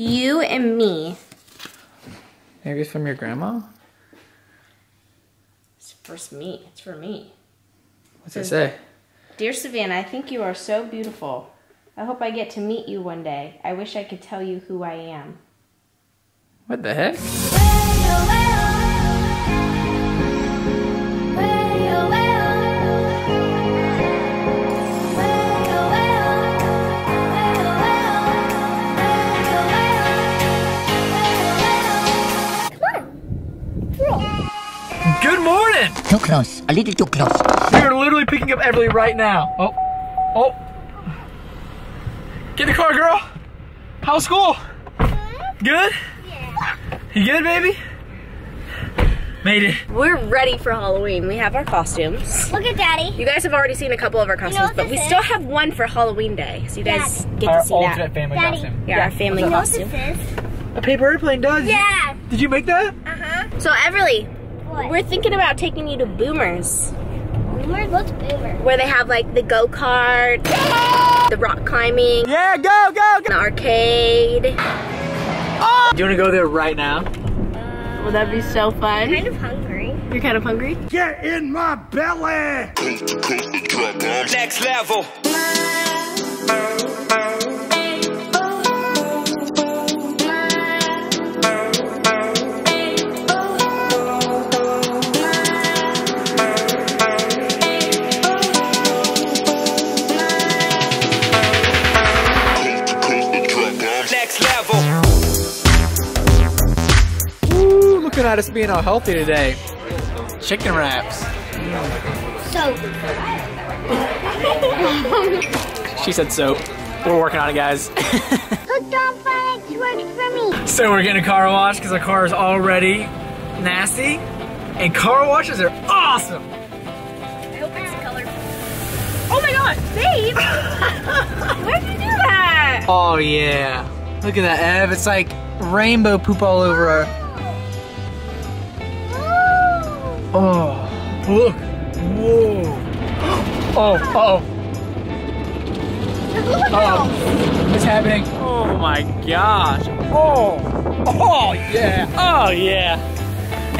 You and me. Maybe it's from your grandma? It's for me. It's for me. What's it say? Dear Savannah, I think you are so beautiful. I hope I get to meet you one day. I wish I could tell you who I am. What the heck? Morning! Too close. A little too close. We are literally picking up Everleigh right now. Oh, oh. Get in the car, girl. How's school? Good? Yeah. You good, baby? Made it. We're ready for Halloween. We have our costumes. Look at Daddy. You guys have already seen a couple of our costumes, what but we this still have one for Halloween Day. So you guys get Our to see that. alternate that. family Daddy. costume. Yeah, our family You know what costume. this is? A paper airplane does. Yeah. Did you make that? Uh-huh. So Everleigh, What? we're thinking about taking you to Boomers, Boomer? What's Boomer? where they have like the go-kart, the rock climbing, Yeah, go, go, an arcade. Oh! Do you want to go there right now? Uh, Would that be so fun? Kind of hungry. You're kind of hungry? Get in my belly! Next level. At us being all healthy today. Chicken wraps. So. She said soap. We're working on it, guys. Hooked on phonics works for me. so we're getting a car wash because our car is already nasty. And car washes are awesome. I hope it's colorful. Oh my god, babe! Where'd you do that? Oh yeah. Look at that, Ev. It's like rainbow poop all over our. Oh, look. Whoa. Oh, uh oh. Oh, what's happening? Oh my gosh. Oh, oh yeah. Oh yeah.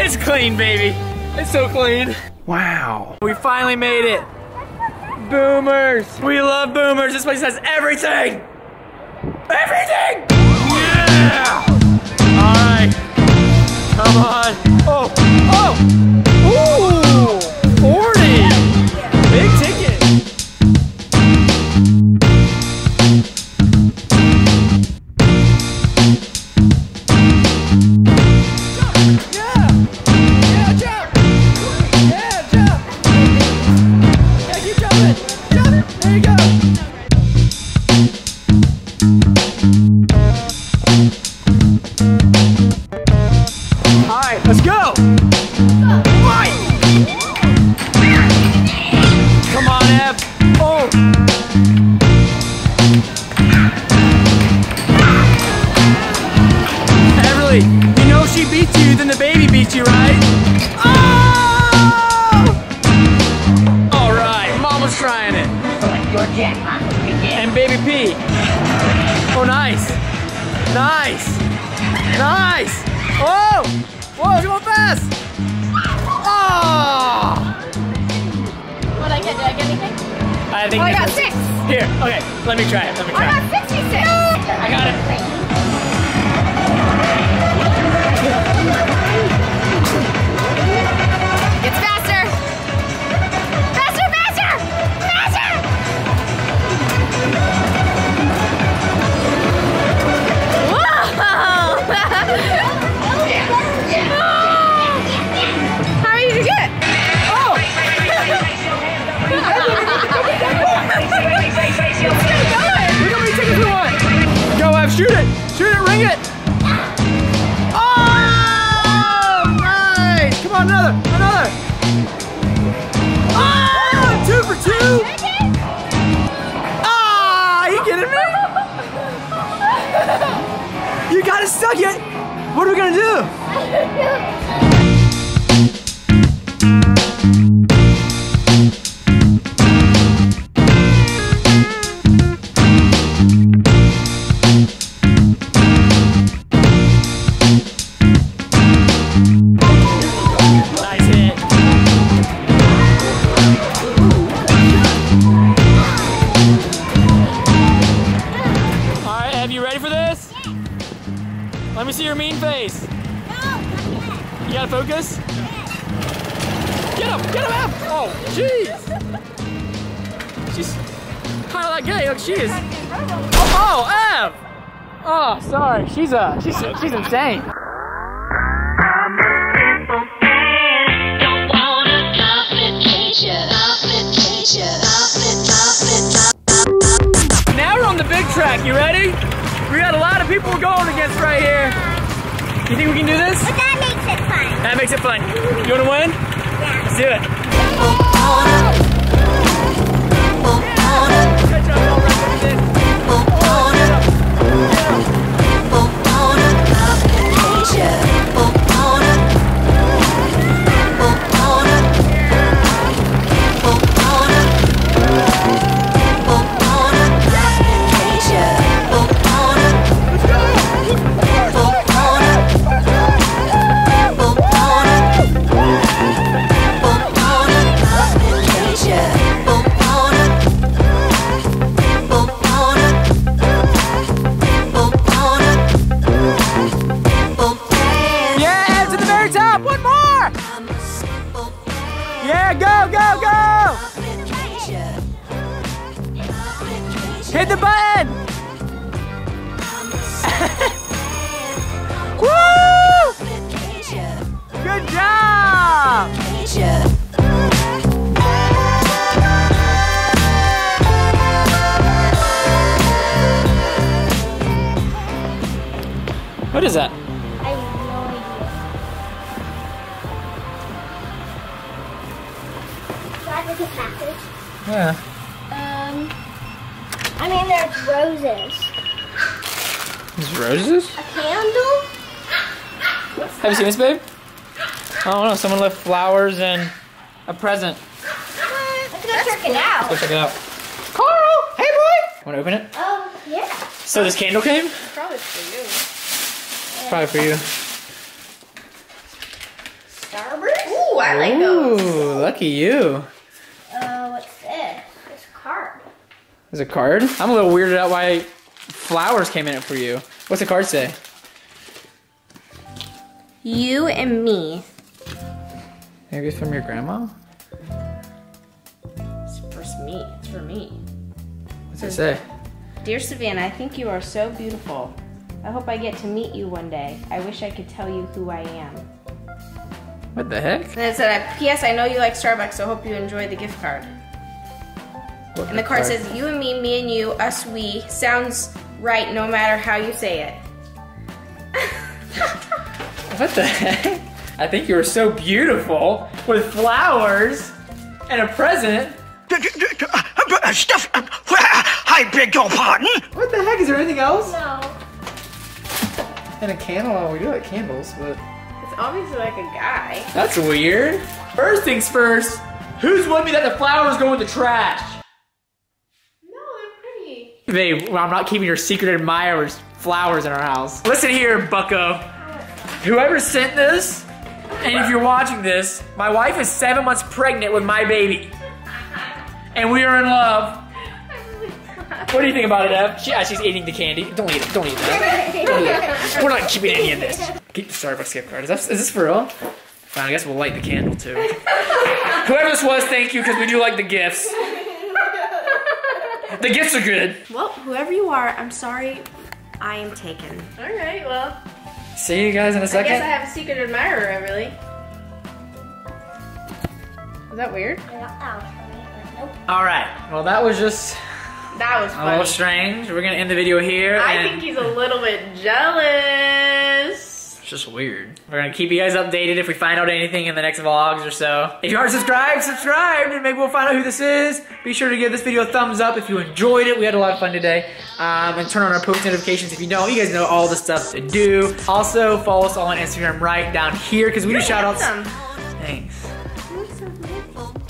It's clean, baby. It's so clean. Wow. We finally made it. Boomers. We love boomers. This place has everything. Everything! Yeah! Alright. Come on. Oh! Oh! Everleigh, you know she beats you, then the baby beats you, right? Oh! Alright, mama's trying it. And baby P. Oh, nice. Nice. Nice! Oh! Whoa! Whoa, it's going fast! Oh! What I get? Did I get anything? Oh! I think Oh, I got six. Here, okay, let me try it. Let me try I got 66. I got it. Another! Another! Oh! Two for two! Ah! You kidding me? You gotta suck it! What are we gonna do? See your mean face. You gotta focus? Get him! Get him out! Oh, jeez! She's kind of like gay. Look, she is. Oh, oh, Ev! Oh, sorry. She's uh, she's she's insane. Now we're on the big track. You ready? We got a lot of people going against right here. You think we can do this? But that makes it fun. That makes it fun. You wanna win? Yeah. Let's do it. Hit the button. Woo! Good job. What is that? I have no idea. Do I look at package? Yeah. Um, I mean, there's roses. There's roses? A candle? Have you seen this, babe? I don't know. Someone left flowers and a present. Let's go check it out. Go check it out. Carl! Hey, boy! Want to open it? Oh, yeah. So this candle came? Probably for you. Probably for you. Starburst? Ooh, I like those. Ooh, lucky you. Uh, what's this? This card. There's a card. I'm a little weirded out why flowers came in it for you. What's the card say? You and me. Maybe it's from your grandma? It's for me. It's for me. What's it say? Dear Savannah, I think you are so beautiful. I hope I get to meet you one day. I wish I could tell you who I am. What the heck? And it said, P.S. I know you like Starbucks, so hope you enjoy the gift card. What And the card says, You and me, me and you, us, we. Sounds right no matter how you say it. What the heck? I think you were so beautiful with flowers and a present. Uh, uh, stuff. Uh, I beg your pardon. What the heck? Is there anything else? No. And a candle. Oh, we do like candles, but It's obviously like a guy. that's weird. First things first. Who's with me that the flowers go in the trash? Babe, well, I'm not keeping your secret admirers flowers in our house. Listen here, bucko. Whoever sent this, and if you're watching this, my wife is seven months pregnant with my baby. And we are in love. What do you think about it, Ev? She, yeah, she's eating the candy. Don't eat it. Don't eat that. Don't eat it. We're not keeping any of this. Keep the Starbucks gift card. Is, that, is this for real? Fine, I guess we'll light the candle too. Whoever this was, thank you, because we do like the gifts. The gifts are good. Well, whoever you are, I'm sorry I am taken. Alright, well, See you guys in a second. I guess I have a secret admirer, Everleigh. Is that weird? I got that was for me, but nope. All right. Well, that was just That was a little strange. We're gonna end the video here. I and think he's a little bit jealous. It's just weird. We're gonna keep you guys updated if we find out anything in the next vlogs or so. If you aren't subscribed, subscribe, and maybe we'll find out who this is. Be sure to give this video a thumbs up if you enjoyed it. We had a lot of fun today. Um, and turn on our post notifications if you don't. You guys know all the stuff to do. Also, follow us all on Instagram right down here because we do shout outs. Thanks.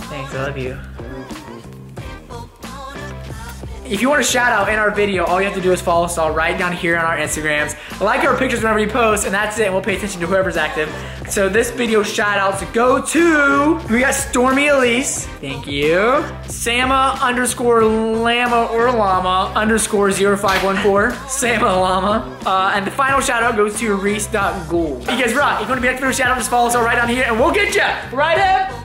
Thanks, I love you. If you want a shout out in our video, all you have to do is follow us all right down here on our Instagrams. Like our pictures whenever you post, and that's it. And we'll pay attention to whoever's active. So this video shout outs go to, we got Stormy Elise. Thank you. Sama underscore Lama or Llama underscore 0514. Sama Llama. Uh, and the final shout out goes to Reese.Gould. You guys rock. If you want to be active for a shout out, just follow us all right down here and we'll get you right up